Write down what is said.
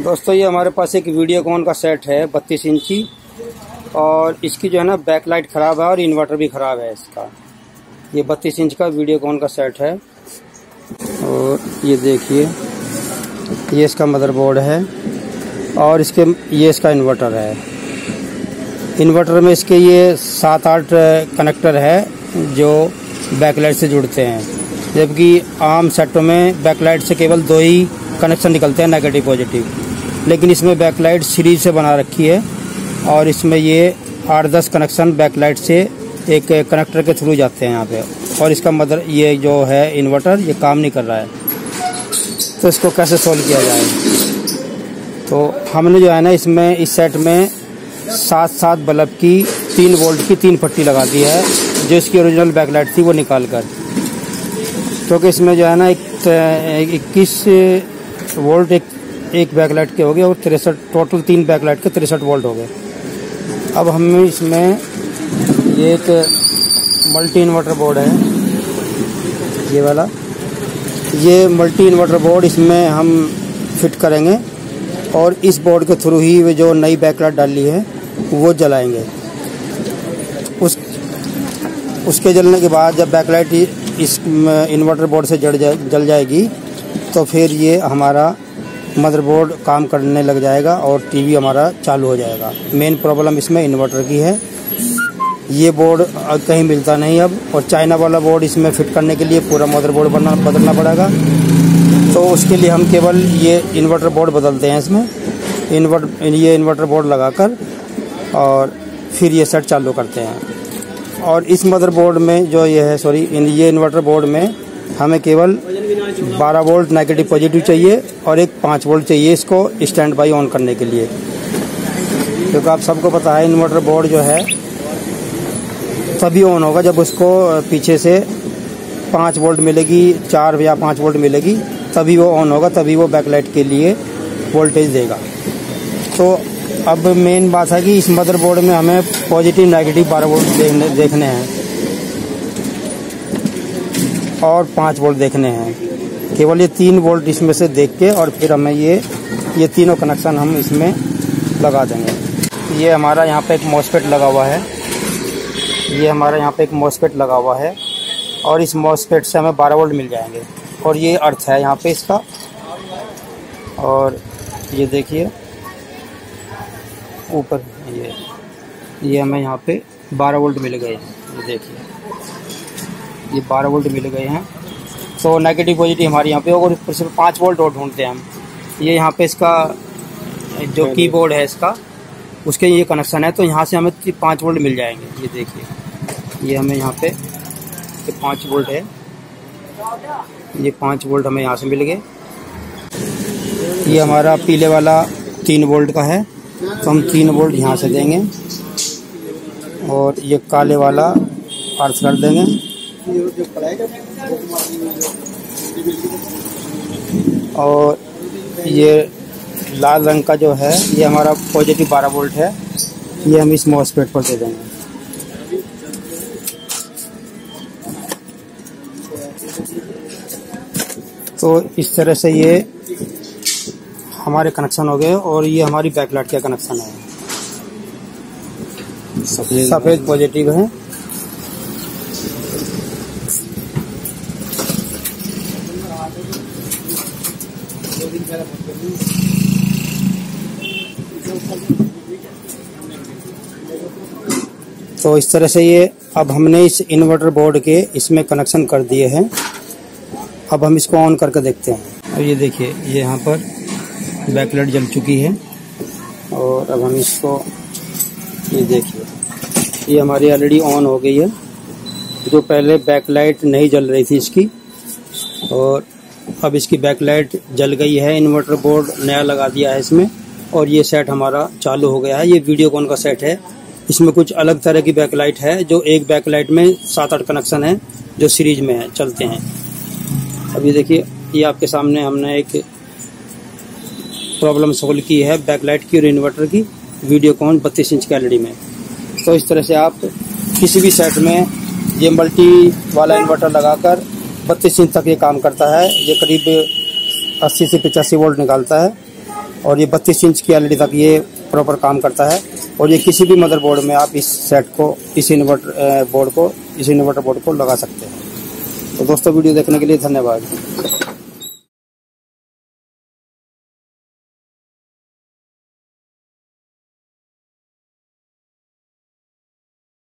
दोस्तों, ये हमारे पास एक वीडियोकॉन का सेट है, बत्तीस इंची। और इसकी जो है ना बैक लाइट ख़राब है और इन्वर्टर भी ख़राब है इसका। ये बत्तीस इंच का वीडियोकॉन का सेट है। और ये देखिए, ये इसका मदरबोर्ड है। और इसके, ये इसका इन्वर्टर है। इन्वर्टर में इसके ये सात आठ कनेक्टर है, जो बैकलाइट से जुड़ते हैं। जबकि आम सेटों में बैकलाइट से केवल दो ही कनेक्शन निकलते हैं नेगेटिव पॉजिटिव लेकिन इसमें बैकलाइट सीरीज़ से बना रखी है और इसमें ये आठ दस कनेक्शन बैकलाइट से एक कनेक्टर के थ्रू जाते हैं यहाँ पे। और इसका मदर ये जो है इन्वर्टर ये काम नहीं कर रहा है। तो इसको कैसे सोल्व किया जाए? तो हमने जो है ना, इसमें इस सेट में सात सात बल्ब की, तीन वोल्ट की तीन पट्टी लगा दी है, जो इसकी ओरिजिनल बैकलाइट थी वो निकाल कर। क्योंकि तो इसमें जो है ना, एक इक्कीस वोल्ट एक एक बैकलाइट के हो गए और तिरसठ टोटल तीन बैकलाइट के तिरसठ वोल्ट हो गए। अब हम इसमें ये एक मल्टी इन्वर्टर बोर्ड है। ये वाला। ये मल्टी इन्वर्टर बोर्ड इसमें हम फिट करेंगे और इस बोर्ड के थ्रू ही वे जो नई बैकलाइट डाली है, वो जलाएँगे। उस, उसके जलने के बाद जब बैकलाइट इस इन्वर्टर बोर्ड से जड़ जाए, जल जाएगी तो फिर ये हमारा मदरबोर्ड काम करने लग जाएगा और टीवी हमारा चालू हो जाएगा। मेन प्रॉब्लम इसमें इन्वर्टर की है। ये बोर्ड कहीं मिलता नहीं अब और चाइना वाला बोर्ड इसमें फिट करने के लिए पूरा मदरबोर्ड बनना, बदलना पड़ेगा। तो उसके लिए हम केवल ये इन्वर्टर बोर्ड बदलते हैं इसमें। इन्वर्ट ये इन्वर्टर बोर्ड लगाकर और फिर ये सेट चालू करते हैं। और इस मदरबोर्ड में जो ये है सॉरी ये इन्वर्टर बोर्ड में हमें केवल 12 वोल्ट नेगेटिव पॉजिटिव चाहिए और एक 5 वोल्ट चाहिए इसको स्टैंड बाई ऑन करने के लिए। क्योंकि आप सबको पता है, इन्वर्टर बोर्ड जो है, तभी ऑन होगा जब उसको पीछे से पाँच वोल्ट मिलेगी, चार या पाँच वोल्ट मिलेगी, तभी वो ऑन होगा, तभी वो बैकलाइट के लिए वोल्टेज देगा। तो अब मेन बात है कि इस मदरबोर्ड में हमें पॉजिटिव नेगेटिव बारह वोल्ट देखने देखने हैं। और पाँच वोल्ट देखने हैं। केवल ये तीन वोल्ट इसमें से देख के और फिर हमें ये ये तीनों कनेक्शन हम इसमें लगा देंगे। ये हमारा यहाँ पे एक मॉसपेट लगा हुआ है। ये हमारा यहाँ पे एक मॉसपेट लगा हुआ है और इस मॉसपेट से हमें 12 वोल्ट मिल जाएँगे। और ये अर्थ है यहाँ पे इसका। और ये देखिए, ऊपर ये ये हमें यहाँ पे 12 वोल्ट मिल गए ये देखिए। ये 12 वोल्ट मिल गए हैं। तो नेगेटिव पॉजिटिव हमारे यहाँ पे और ऊपर से पाँच वोल्ट और ढूंढते हैं हम। ये यहाँ पे इसका जो कीबोर्ड है इसका उसके ये कनेक्शन है तो यहाँ से हमें पाँच वोल्ट मिल जाएँगे। ये देखिए ये हमें यहाँ पे ये पाँच वोल्ट है। ये पाँच वोल्ट हमें यहाँ से मिल गए। ये हमारा पीले वाला तीन वोल्ट का है तो हम तीन वोल्ट यहाँ से देंगे। और ये काले वाला अर्थ कर देंगे। और ये लाल रंग का जो है ये हमारा पॉजिटिव 12 वोल्ट है। ये हम इस मॉसपेट पर दे देंगे। तो इस तरह से ये हमारे कनेक्शन हो गए और ये हमारी बैकलाइट का कनेक्शन है। सफ़ेद पॉजिटिव है। तो इस तरह से ये अब हमने इस इन्वर्टर बोर्ड के इसमें कनेक्शन कर दिए हैं। अब हम इसको ऑन करके देखते हैं। अब ये देखिए ये यहाँ पर बैकलाइट जल चुकी है। और अब हम इसको ये देखिए। ये हमारी ऑलरेडी ऑन हो गई है। जो पहले बैकलाइट नहीं जल रही थी इसकी। और अब इसकी बैकलाइट जल गई है इन्वर्टर बोर्ड नया लगा दिया है इसमें, और ये सेट हमारा चालू हो गया है। ये वीडियोकॉन का सेट है? इसमें कुछ अलग तरह की बैकलाइट है, जो एक बैकलाइट में सात आठ कनेक्शन है, जो सीरीज़ में है, चलते हैं। अभी देखिए, ये आपके सामने हमने एक प्रॉब्लम सोल्व की है बैकलाइट की और इन्वर्टर की। वीडियोकॉन बत्तीस इंच की में। तो इस तरह से आप किसी भी सेट में ये मल्टी वाला इन्वर्टर लगाकर बत्तीस इंच तक ये काम करता है। ये करीब अस्सी से पचासी वोल्ट निकालता है और ये बत्तीस इंच की एलईडी तक ये प्रॉपर काम करता है। और ये किसी भी मदरबोर्ड में आप इस सेट को, इस इन्वर्टर बोर्ड को, इस इन्वर्टर बोर्ड को लगा सकते हैं। तो दोस्तों, वीडियो देखने के लिए धन्यवाद।